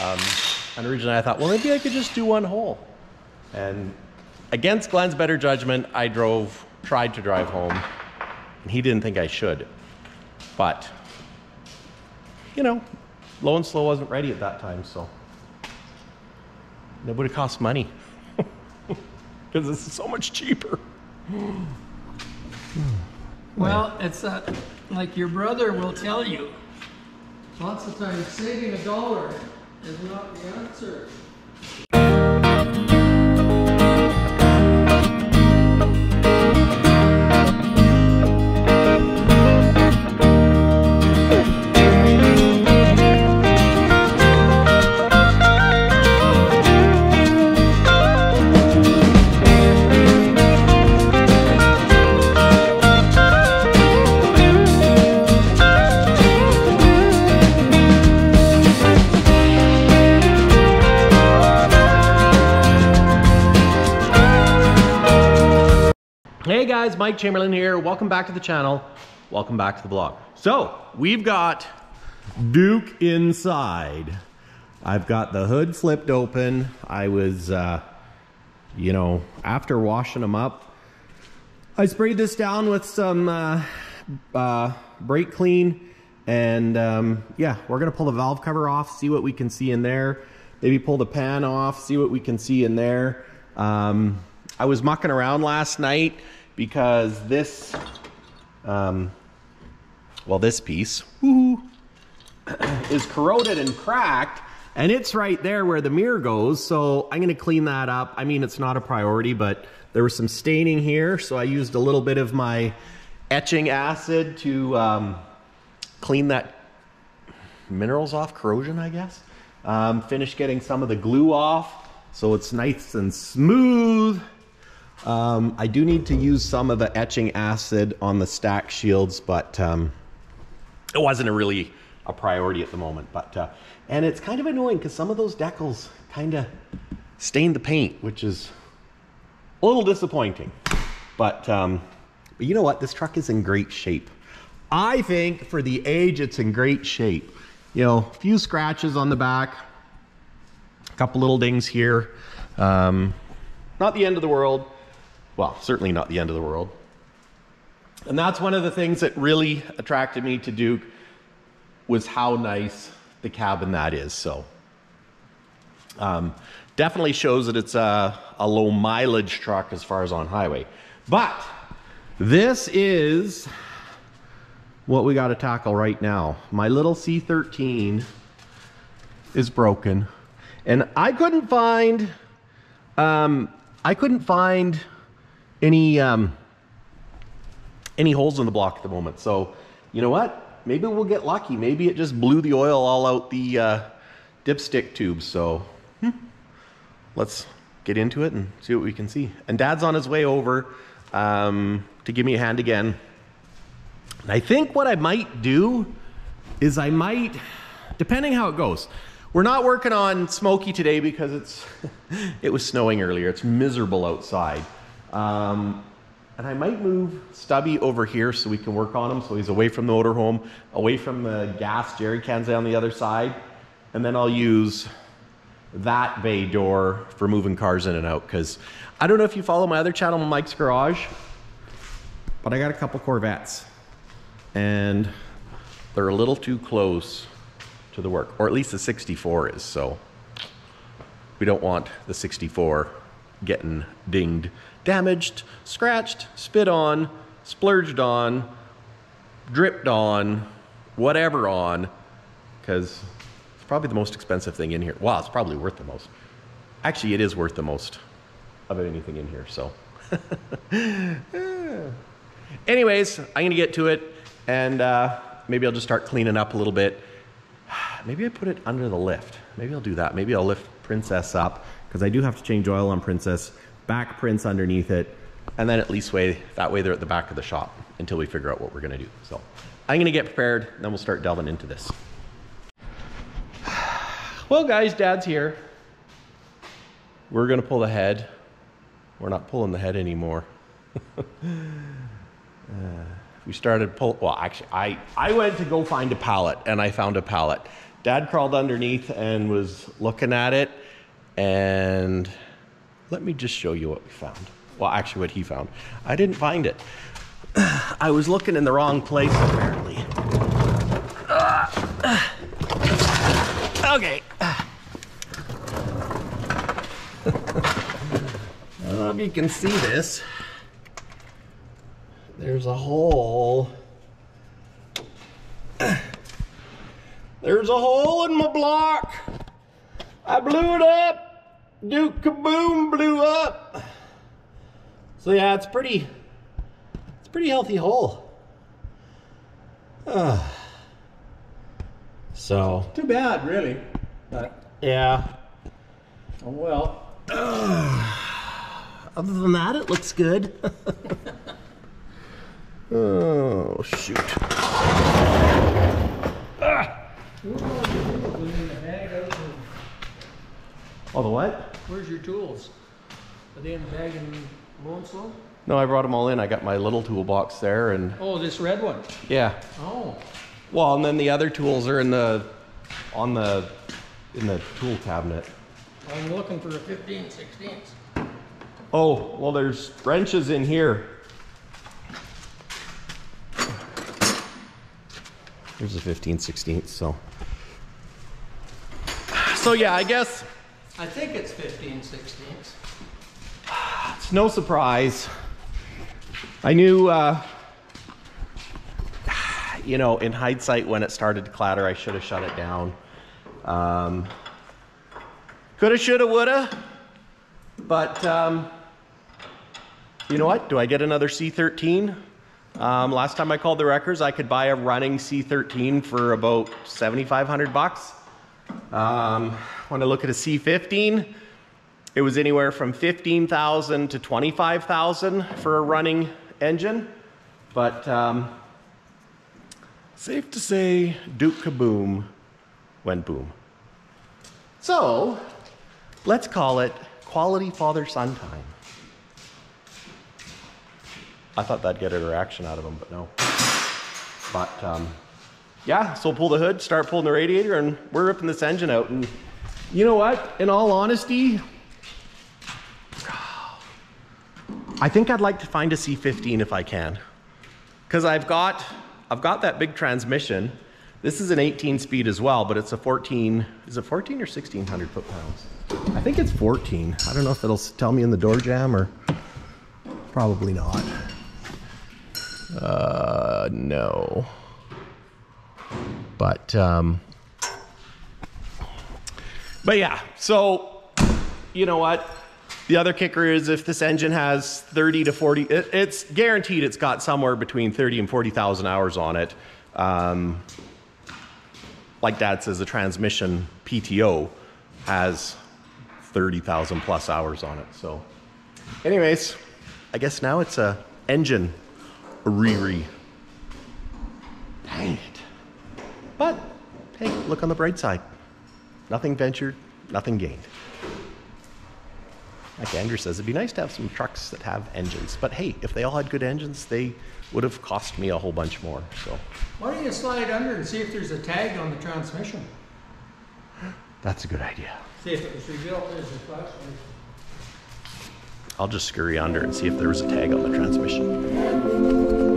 Um, and originally I thought, well, maybe I could just do one hole. And against Glenn's better judgment, I drove, tried to drive home, and he didn't think I should. But, you know, low and slow wasn't ready at that time, so it would have cost money because is so much cheaper. Well, it's uh, like your brother will tell you. Lots of times saving a dollar is not the answer. Hey guys, Mike Chamberlain here. Welcome back to the channel. Welcome back to the blog. So, we've got Duke inside. I've got the hood flipped open. I was, uh, you know, after washing them up, I sprayed this down with some uh, uh, brake clean. And um, yeah, we're gonna pull the valve cover off, see what we can see in there. Maybe pull the pan off, see what we can see in there. Um, I was mucking around last night because this, um, well, this piece is corroded and cracked, and it's right there where the mirror goes. So I'm gonna clean that up. I mean, it's not a priority, but there was some staining here, so I used a little bit of my etching acid to um, clean that minerals off, corrosion, I guess. Um, finish getting some of the glue off so it's nice and smooth. Um, I do need to use some of the etching acid on the stack shields, but um, it wasn't a really a priority at the moment. But uh, and it's kind of annoying because some of those decals kind of stain the paint, which is a little disappointing. But um, but you know what? This truck is in great shape. I think for the age, it's in great shape. You know, a few scratches on the back, a couple little dings here. Um, not the end of the world. Well, certainly not the end of the world. And that's one of the things that really attracted me to Duke was how nice the cabin that is. So um, definitely shows that it's a, a low mileage truck as far as on highway. But this is what we got to tackle right now. My little C13 is broken, and I couldn't find, um, I couldn't find any um, any holes in the block at the moment. So, you know what? Maybe we'll get lucky. Maybe it just blew the oil all out the uh, dipstick tube. So, hmm, let's get into it and see what we can see. And Dad's on his way over um, to give me a hand again. And I think what I might do is I might, depending how it goes, we're not working on Smoky today because it's it was snowing earlier. It's miserable outside. Um, and I might move Stubby over here so we can work on him so he's away from the motorhome, away from the gas jerry cans on the other side. And then I'll use that bay door for moving cars in and out because I don't know if you follow my other channel, Mike's Garage, but I got a couple Corvettes and they're a little too close to the work, or at least the 64 is. So we don't want the 64 getting dinged, damaged, scratched, spit on, splurged on, dripped on, whatever on, because it's probably the most expensive thing in here. Well, it's probably worth the most. Actually, it is worth the most of anything in here, so. Anyways, I'm gonna get to it, and uh, maybe I'll just start cleaning up a little bit. Maybe I put it under the lift. Maybe I'll do that. Maybe I'll lift Princess up, because I do have to change oil on Princess, back prints underneath it, and then at least way, that way they're at the back of the shop until we figure out what we're gonna do. So I'm gonna get prepared, then we'll start delving into this. Well guys, Dad's here. We're gonna pull the head. We're not pulling the head anymore. uh, we started pull. Well, actually, I I went to go find a pallet, and I found a pallet. Dad crawled underneath and was looking at it, and let me just show you what we found. Well, actually, what he found. I didn't find it. I was looking in the wrong place, apparently. okay. I don't know if you can see this. There's a hole. There's a hole in my block. I blew it up. Duke Kaboom blew up. So yeah, it's pretty, it's pretty healthy hole. Uh, so Too bad, really. But, yeah. oh well. Other than that, it looks good. oh shoot. Oh, the what? Where's your tools? Are they in the bag in Lawrenceville? No, I brought them all in. I got my little toolbox there, and Oh, this red one. yeah. Oh, Well, and then the other tools are in the on the in the tool cabinet. I'm looking for a 15 16th. Oh, well, there's wrenches in here. There's a 15 16th, so. So, yeah, I guess I think it's 15 16th. it's no surprise. I knew, uh, you know, in hindsight, when it started to clatter, I should have shut it down. Um, coulda, shoulda, woulda. But, um, you know what? Do I get another C13? Um, last time I called the records, I could buy a running C13 for about 7,500 bucks. Um, when I look at a C15, it was anywhere from 15,000 to 25,000 for a running engine. But um, safe to say, Duke Kaboom went boom. So let's call it quality father son time. I thought that'd get a reaction out of him, but no. But um, yeah, so pull the hood, start pulling the radiator, and we're ripping this engine out. And you know what? In all honesty, I think I'd like to find a C15 if I can. Because I've got, I've got that big transmission. This is an 18 speed as well, but it's a 14, is it 14 or 1600 foot pounds? I think it's 14. I don't know if it'll tell me in the door jam or probably not. Uh, no. But, um, but yeah, so you know what? The other kicker is if this engine has 30 to 40, it, it's guaranteed it's got somewhere between 30 and 40,000 hours on it. Um, like Dad says, the transmission PTO has 30,000 plus hours on it. So, anyways, I guess now it's a engine re-re. Dang. But hey, look on the bright side. Nothing ventured, nothing gained. Like Andrew says, it'd be nice to have some trucks that have engines. But hey, if they all had good engines, they would have cost me a whole bunch more. So Why don't you slide under and see if there's a tag on the transmission? that's a good idea. See if it was rebuilt. There's a flashlight. I'll just scurry under and see if there was a tag on the transmission.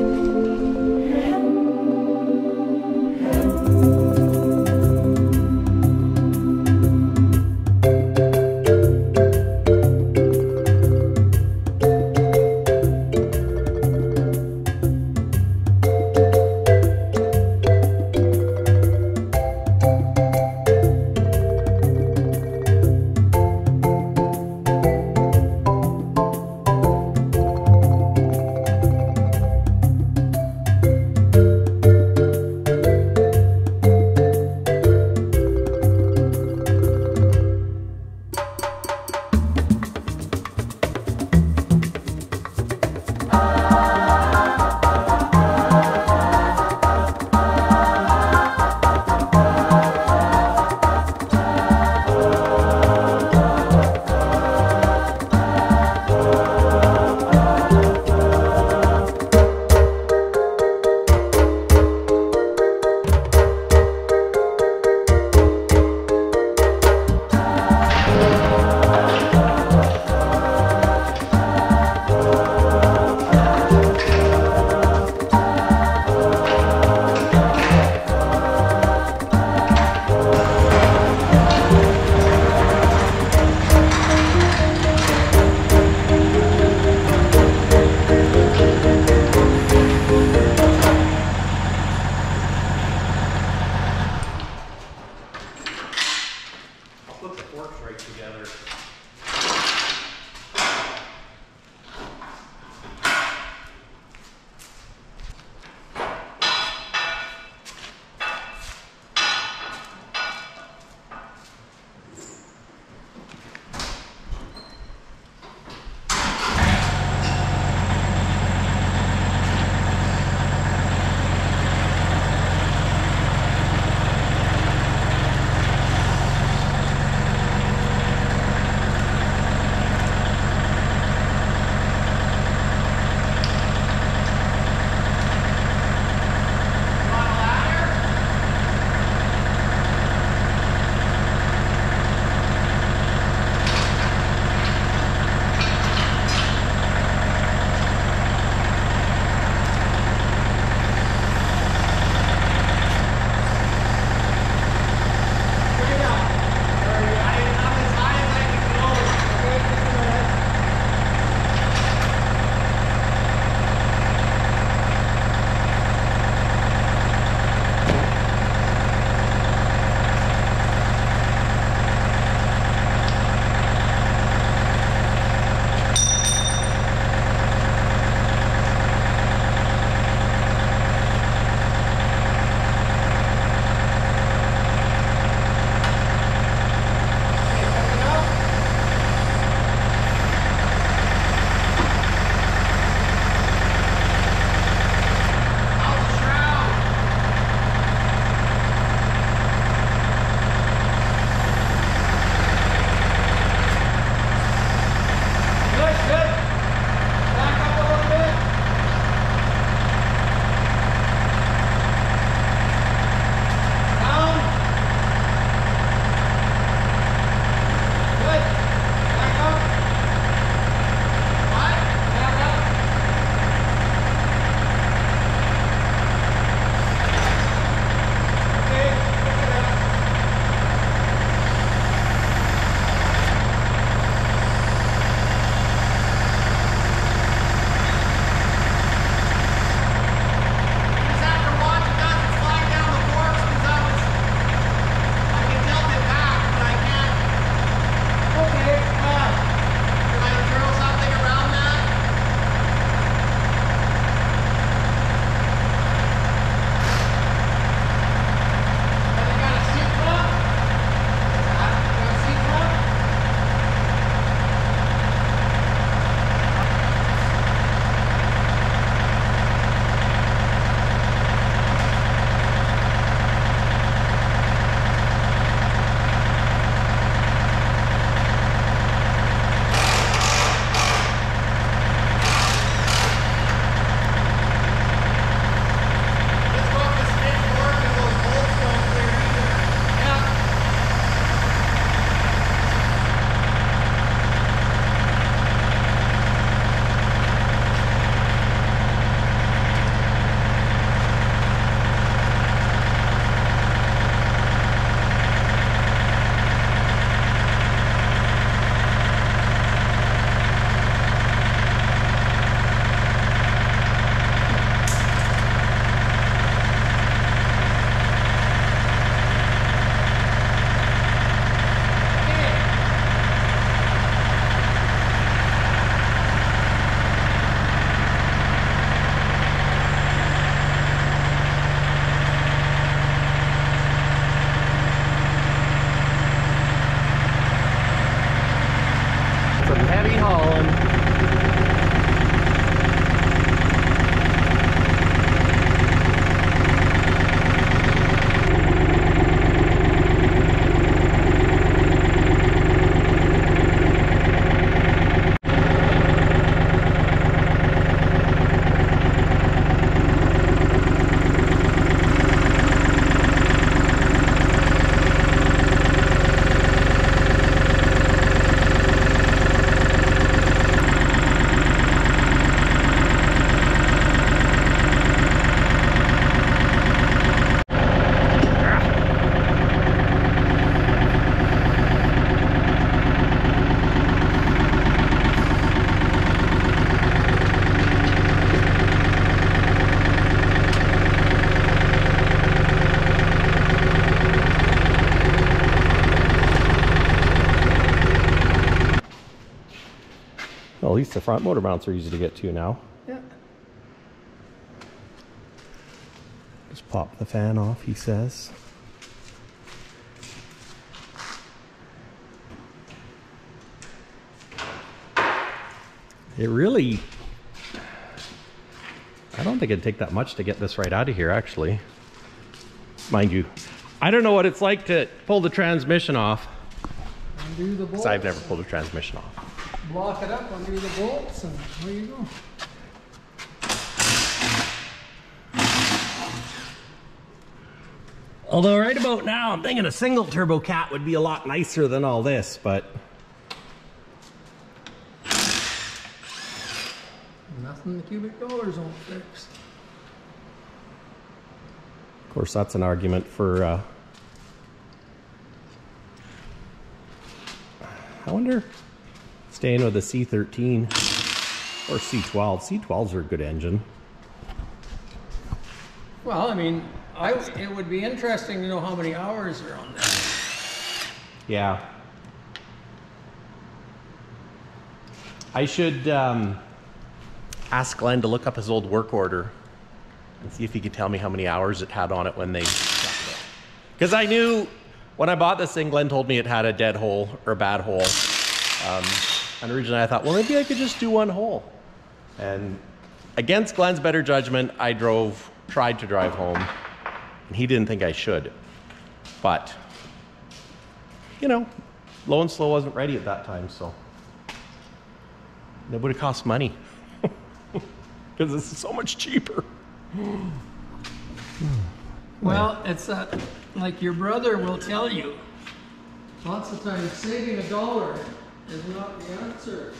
Least the front motor mounts are easy to get to now. Yeah. Just pop the fan off, he says. It really, I don't think it'd take that much to get this right out of here, actually. Mind you, I don't know what it's like to pull the transmission off. Undo the bolts. 'cause I've never pulled a transmission off. Block it up, under the bolts, and there you go. Although right about now, I'm thinking a single turbo cat would be a lot nicer than all this, but Nothing the cubic dollars won't fix. of course that's an argument for, uh, I wonder, staying with a C13 or C12. C12s are a good engine. Well, I mean, I, it would be interesting to know how many hours are on that. Yeah. I should um, ask Glenn to look up his old work order and see if he could tell me how many hours it had on it when they. Because I knew when I bought this thing, Glenn told me it had a dead hole or a bad hole. Um, and originally I thought, well, maybe I could just do one hole. And against Glenn's better judgment, I drove, tried to drive home, and he didn't think I should. But you know, low and slow wasn't ready at that time, so it would have cost money because it's so much cheaper. Well, it's uh, like your brother will tell you. Lots of times, saving a dollar is not the answer.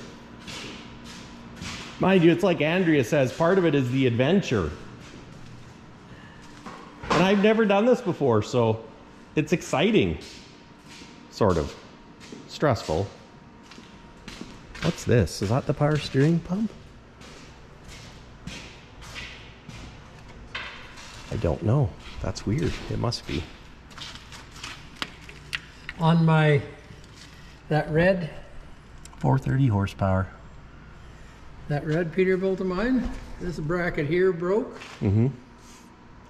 Mind you, it's like Andrea says, part of it is the adventure. And I've never done this before, so it's exciting. Sort of. Stressful. What's this? Is that the power steering pump? I don't know. That's weird. It must be. On my that red 430 horsepower. that red Peterbilt of mine, this bracket here broke. Mm-hmm.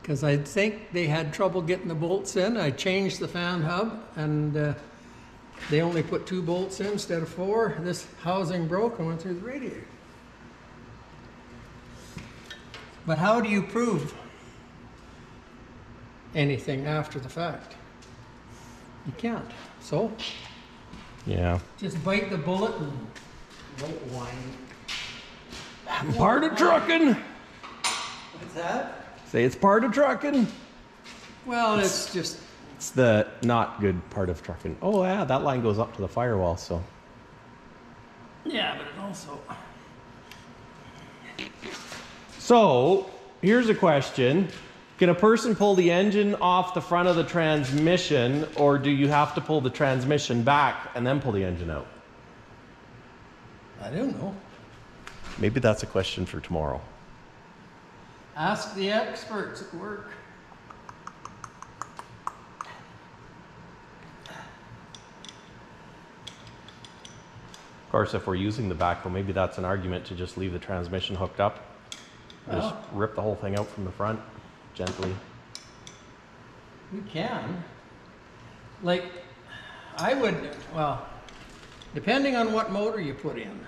Because I think they had trouble getting the bolts in. I changed the fan hub and uh, they only put two bolts in instead of four. This housing broke and went through the radiator. But how do you prove anything after the fact? You can't. So Yeah. just bite the bullet and don't whine. Part of trucking. What's that? Say it's part of trucking. Well, it's just It's the not good part of trucking. Oh yeah, that line goes up to the firewall, so. yeah, but it also So, here's a question. Can a person pull the engine off the front of the transmission, or do you have to pull the transmission back and then pull the engine out? I don't know. Maybe that's a question for tomorrow. Ask the experts at work. Of course, if we're using the backhoe, maybe that's an argument to just leave the transmission hooked up. Just Well. rip the whole thing out from the front gently. We can. Like, I would, well, depending on what motor you put in.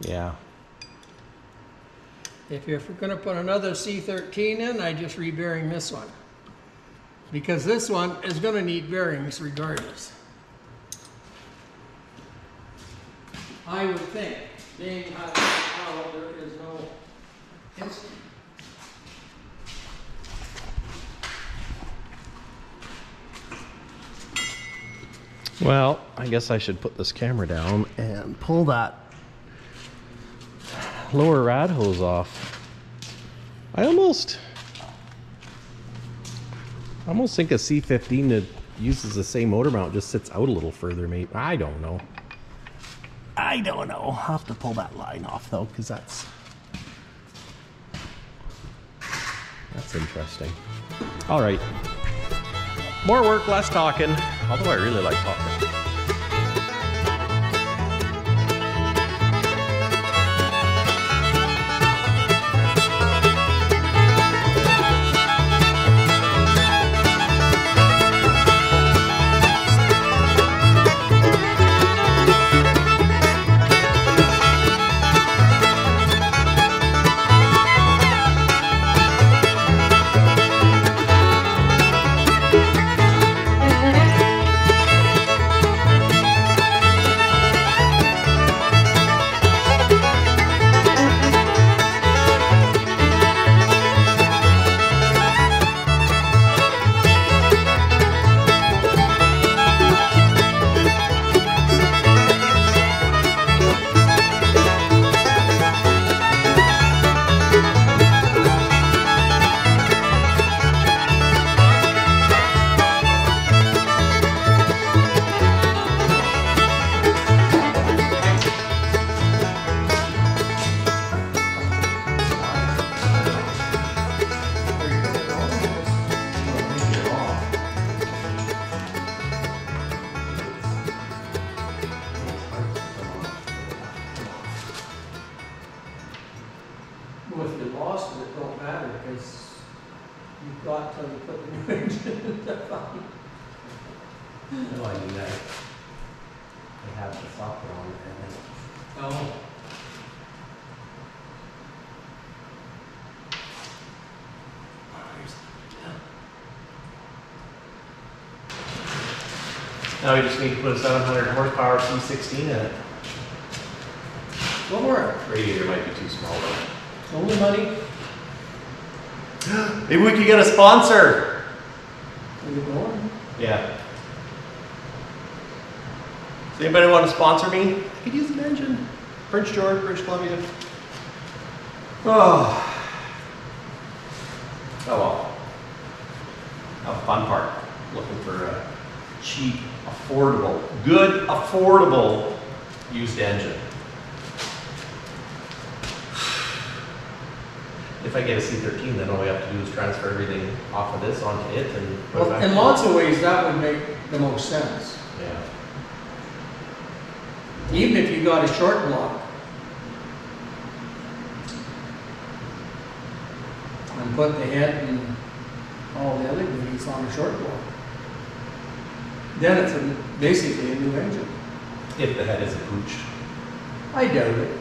Yeah. If you're gonna put another C13 in, I just re-bearing this one. Because this one is gonna need bearings regardless. I would think, being how there is no history. Well, I guess I should put this camera down and pull that lower rad hose off. I almost, I almost think a C15 that uses the same motor mount just sits out a little further, maybe. I don't know. I don't know. I'll have to pull that line off though, because that's that's interesting. All right. More work, less talking. Although I really like talking. If you lost it, it don't matter, because you've got till you put the new engine in the fucking- No, I mean, I, I have the software on it and then Oh. Now we just need to put a seven hundred horsepower C sixteen in it. One more, Radiator might be too small though. Only money, Maybe we could get a sponsor. are you going? Yeah. Does anybody want to sponsor me? I could use an engine. Prince George, British Columbia. Oh. Oh well. Now fun part. Looking for a cheap, affordable, good, affordable used engine. If I get a C13, then all we have to do is transfer everything off of this onto it and put it Well, back. in lots of ways, that would make the most sense. Yeah. Even if you got a short block. And put the head and all the other goodies on a short block. Then it's a, basically a new engine. If the head isn't pooched. I doubt it.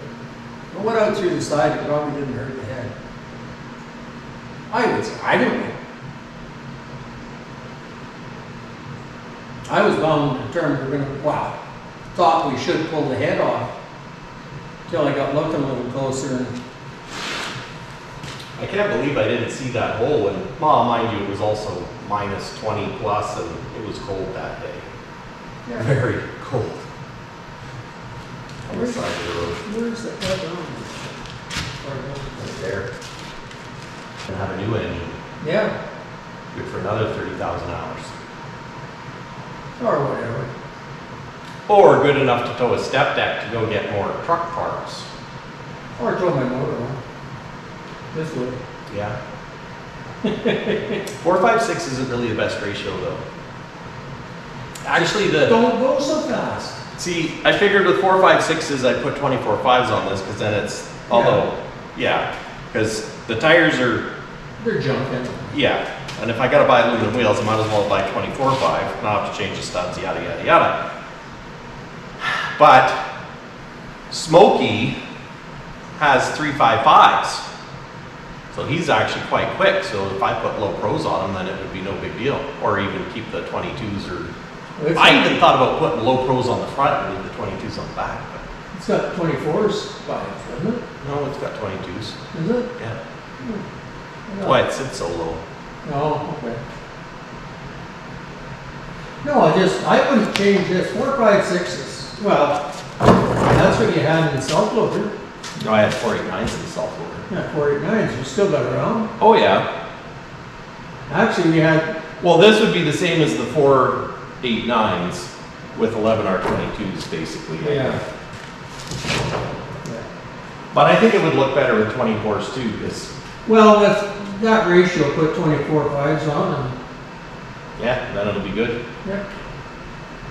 But what out through the side, it probably didn't hurt the head. I would say, I don't know. I was bound to determine we're gonna, wow, thought we should pull the head off. Till I got looking a little closer and, I can't believe I didn't see that hole and, well, mind you, it was also minus twenty plus and it was cold that day. yeah, Very cold. On the side of the road, where's the head on? right there. And have a new engine, Yeah, good for another thirty thousand hours. or whatever. Or good enough to tow a step deck to go get more truck parts. Or throw my motor on. This way. Yeah. Four, five, six isn't really the best ratio though. Actually, the. Don't go so fast. See, I figured with four, five, sixes, I'd put twenty-four fives on this, because then it's, although, yeah, because the tires are, They're junking. yeah, and if I gotta buy aluminum wheels, I might as well buy twenty-four five, and I'll have to change the studs, yada, yada, yada. But Smokey has three five fives, so he's actually quite quick, so if I put low pros on him, then it would be no big deal, or even keep the twenty-twos or, It's I even thought about putting low pros on the front and leave the twenty-twos on the back, but It's got twenty-fours by it, doesn't it? No, it's got 22s. Is it? Yeah. Hmm. Yeah. Why it sits so low. Oh, okay. No, I just, I wouldn't change this, four, five, sixes. Well, that's what you had in the self loader. No, I had 489s in the self loader. Yeah, four, eight, nines, you still got around. Oh, yeah. Actually, we had, Well, this would be the same as the 489s with 11R22s, basically. yeah. But I think it would look better with twenty fours too, because Well, with that ratio, put twenty-four fives on and Yeah, then it'll be good. Yeah.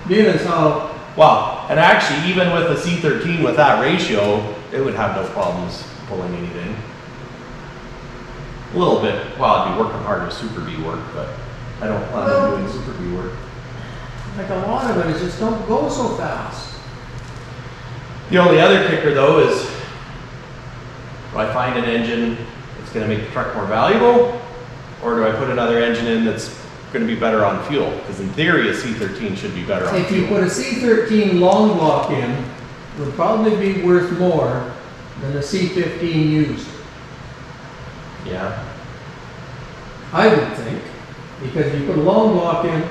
Being as how, Well, and actually, even with a C13 with that ratio, it would have no problems pulling anything. A little bit, well, I'd be working hard with Super B work, but I don't plan on doing Super B work. like a lot of it is just don't go so fast. The only other kicker though is, do I find an engine that's gonna make the truck more valuable? Or do I put another engine in that's gonna be better on fuel? Because in theory, a C13 should be better on If you put a C13 long block in, it would probably be worth more than a C15 used. Yeah, I would think, because you put a long block in,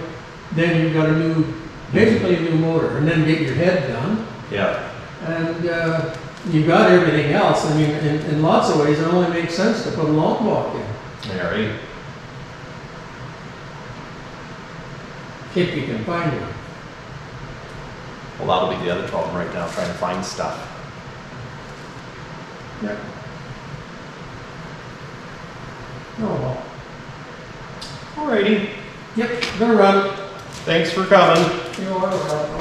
then you've got a new, basically a new motor, and then get your head done, yeah, and uh, you've got everything else. I mean, in, in lots of ways, it only makes sense to put a long block in, right. if you can find one. Well, that'll be the other problem right now, trying to find stuff. Yep. Oh, well. Alrighty, Yep, gonna run. thanks for coming. You are welcome.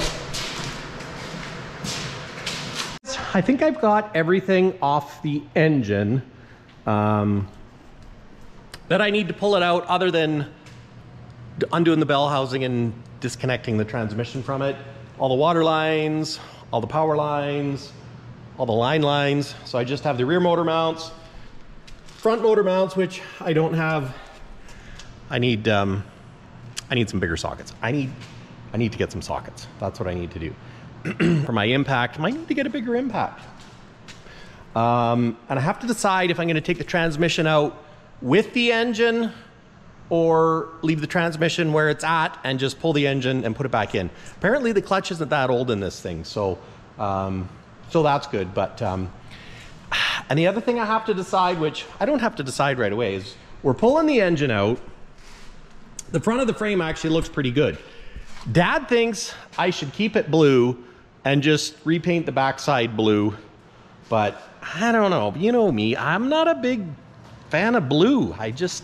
I think I've got everything off the engine um, that I need to pull it out other than undoing the bell housing and disconnecting the transmission from it. All the water lines, all the power lines, all the line lines. So I just have the rear motor mounts, front motor mounts, which I don't have. I need um, I need some bigger sockets. I need I need to get some sockets. That's what I need to do for my impact. Might need to get a bigger impact. Um, and I have to decide if I'm going to take the transmission out with the engine or leave the transmission where it's at and just pull the engine and put it back in. Apparently, the clutch isn't that old in this thing, so um, so that's good. But um, and the other thing I have to decide, which I don't have to decide right away, is we're pulling the engine out. The front of the frame actually looks pretty good. Dad thinks I should keep it blue and just repaint the backside blue, but I don't know. You know me, I'm not a big fan of blue. I just,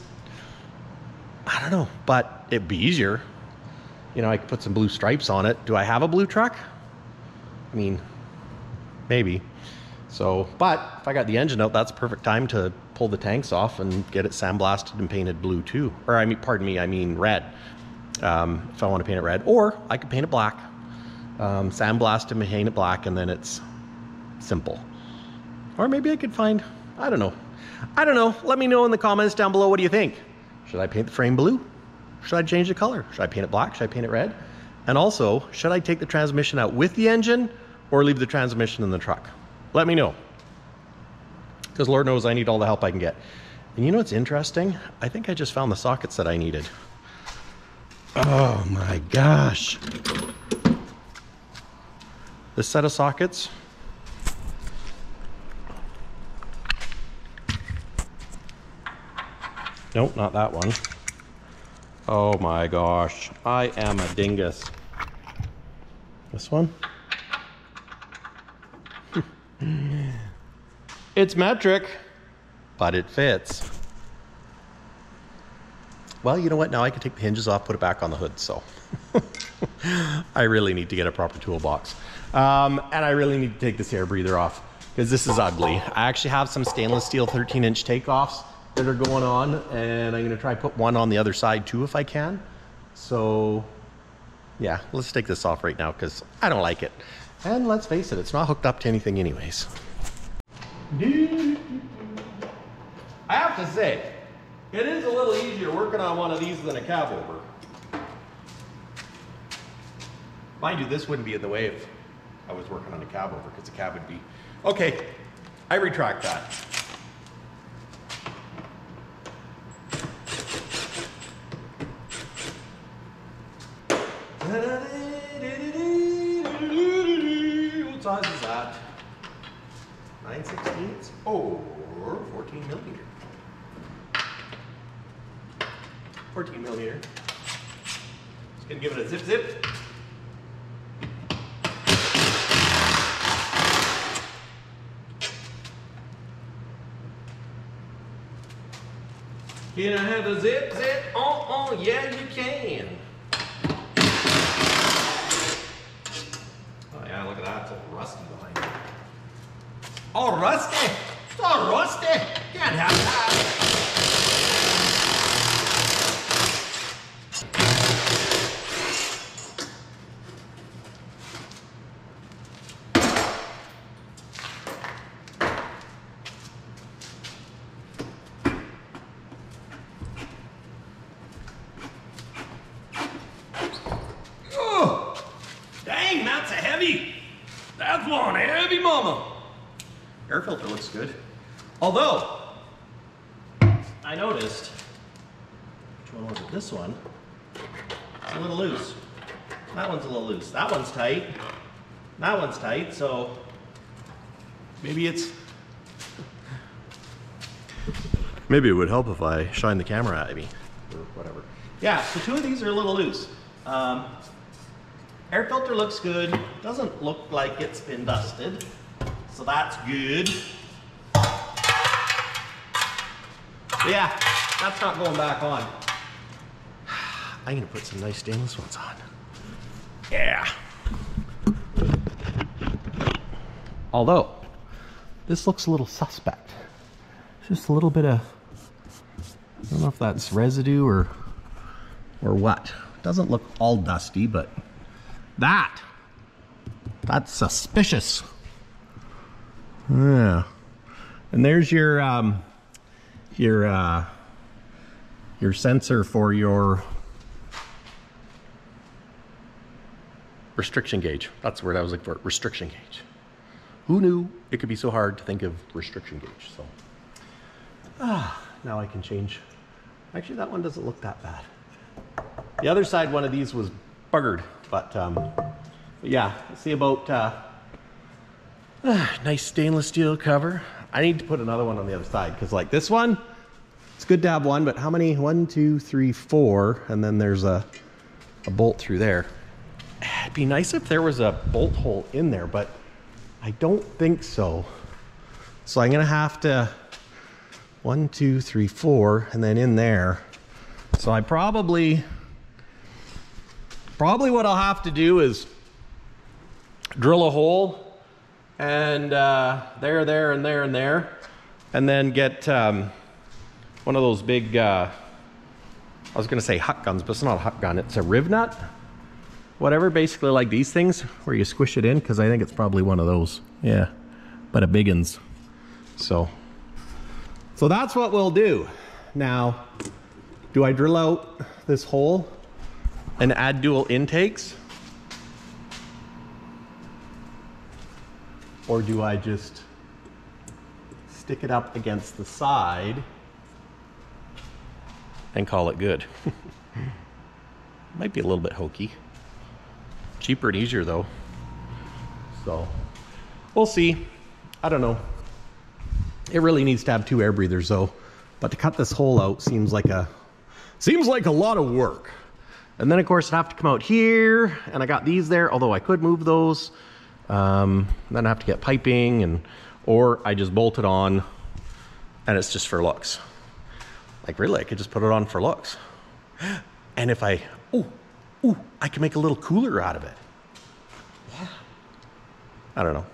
I don't know, but it'd be easier. You know, I could put some blue stripes on it. Do I have a blue truck? I mean, maybe. So, but if I got the engine out, that's perfect time to pull the tanks off and get it sandblasted and painted blue too. Or I mean, pardon me, I mean red. Um, if I want to paint it red, or I could paint it black. Um, sandblast and paint it black, and then it's simple. Or maybe I could find, I don't know. I don't know. Let me know in the comments down below. What do you think? Should I paint the frame blue? Should I change the color? Should I paint it black? Should I paint it red? And also, should I take the transmission out with the engine or leave the transmission in the truck? Let me know. Because Lord knows I need all the help I can get. And you know what's interesting? I think I just found the sockets that I needed. Oh my gosh. This set of sockets. Nope, not that one. Oh my gosh. I am a dingus. This one? it's metric, but it fits. Well, you know what? Now I can take the hinges off, put it back on the hood. So I really need to get a proper toolbox. Um, and I really need to take this air breather off because this is ugly. I actually have some stainless steel 13 inch takeoffs that are going on and I'm going to try put one on the other side too if I can. So yeah, let's take this off right now because I don't like it. And let's face it, it's not hooked up to anything anyways. I have to say, it is a little easier working on one of these than a cab over. Mind you, this wouldn't be in the way if I was working on a cab over because the cab would be. Okay, I retract that. What size is that? 9 sixteenths or 14 millimeter. 14 millimeter. Just gonna give it a zip zip. Can I have a zip zip? Oh, oh, yeah, you can. Oh yeah, look at that. It's all rusty behind it. All rusty. It's all rusty. Can't have that. Oh, dang, that's a heavy. That's one heavy mama. Air filter looks good. Although, I noticed, which one was it? This one. It's a little loose. That one's a little loose. That one's tight. That one's tight, so maybe it's. Maybe it would help if I shine the camera at me or whatever. Yeah, so two of these are a little loose. Um, Air filter looks good. Doesn't look like it's been dusted. So that's good. Yeah, that's not going back on. I'm gonna put some nice stainless ones on. Yeah. Although, this looks a little suspect. Just a little bit of, I don't know if that's residue or, or what. Doesn't look all dusty, but that. That's suspicious. Yeah. And there's your um your uh your sensor for your restriction gauge. That's the word I was looking for. Restriction gauge. Who knew it could be so hard to think of restriction gauge? So ah, now I can change. Actually, that one doesn't look that bad. The other side, one of these was buggered, but, um, but yeah, see about uh, ah, nice stainless steel cover. I need to put another one on the other side because, like this one, it's good to have one, but how many? One, two, three, four, and then there's a a bolt through there. It'd be nice if there was a bolt hole in there, but I don't think so. So I'm gonna have to one, two, three, four, and then in there. So I probably Probably what I'll have to do is drill a hole and uh, there, there, and there, and there, and then get um, one of those big, uh, I was gonna say hot guns, but it's not a hot gun, it's a riv nut, whatever, basically like these things where you squish it in, because I think it's probably one of those, yeah, but a big. So, so that's what we'll do. Now, do I drill out this hole and add dual intakes? Or do I just stick it up against the side and call it good? Might be a little bit hokey. Cheaper and easier though. So we'll see. I don't know. It really needs to have two air breathers though. But to cut this hole out seems like a seems like a lot of work. And then of course I have to come out here and I got these there, although I could move those. Um, then I have to get piping and, or I just bolt it on and it's just for looks. Like really, I could just put it on for looks. And if I, oh, oh, I can make a little cooler out of it. Yeah. I don't know.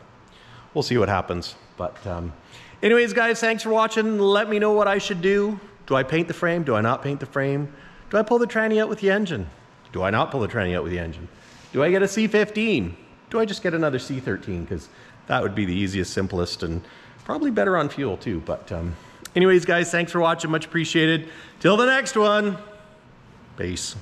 We'll see what happens. But um, anyways, guys, thanks for watching. Let me know what I should do. Do I paint the frame? Do I not paint the frame? Do I pull the tranny out with the engine? Do I not pull the tranny out with the engine? Do I get a C15? Do I just get another C13? Because that would be the easiest, simplest, and probably better on fuel too. But um, anyways, guys, thanks for watching. Much appreciated. Till the next one. Peace.